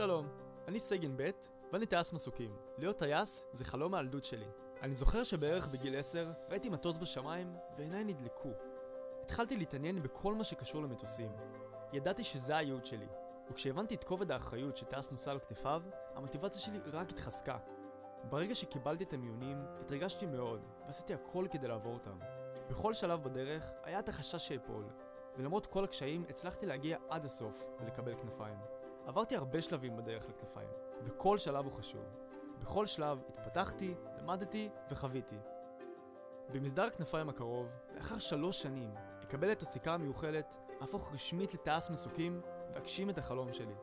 שלום, אני סגן ב' ואני טייס מסוקים. להיות טייס זה חלום הילדות שלי. אני זוכר שבערך בגיל 10 ראיתי מטוס בשמיים ועיניי נדלקו. התחלתי להתעניין בכל מה שקשור למטוסים. ידעתי שזה הייעוד שלי, וכשהבנתי את כובד האחריות שטייס נושא על כתפיו, המוטיבציה שלי רק התחזקה. ברגע שקיבלתי את המיונים, התרגשתי מאוד, ועשיתי הכל כדי לעבור אותם. בכל שלב בדרך היה את החשש שאפול, ולמרות כל הקשיים הצלחתי להגיע עד הסוף ולקבל כנפיים. עברתי הרבה שלבים בדרך לכנפיים, וכל שלב הוא חשוב. בכל שלב התפתחתי, למדתי וחוויתי. במסדר הכנפיים הקרוב, לאחר שלוש שנים, אקבל את הסיכה המיוחלת, אהפוך רשמית לטייס מסוקים, ואגשים את החלום שלי.